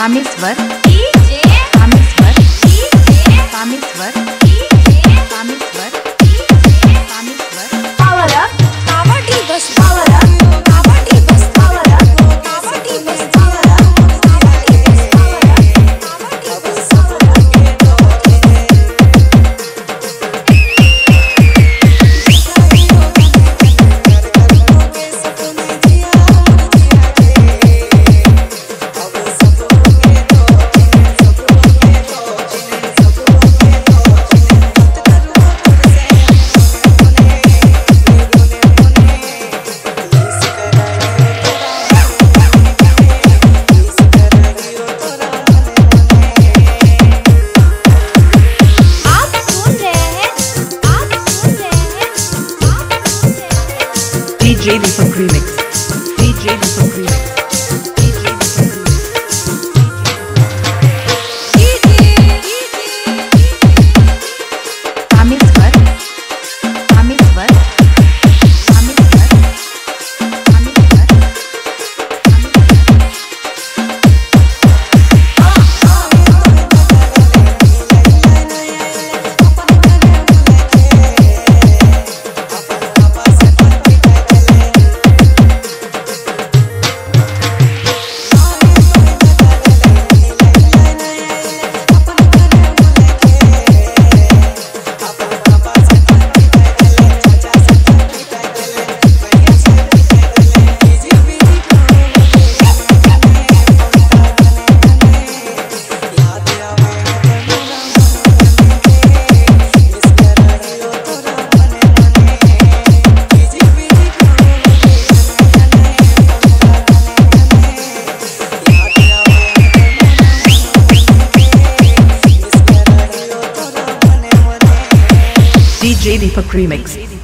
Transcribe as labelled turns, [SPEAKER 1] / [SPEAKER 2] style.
[SPEAKER 1] Rameshwar
[SPEAKER 2] DJ Deepak Remix. DJ Deepak Remix. J Deepak remix.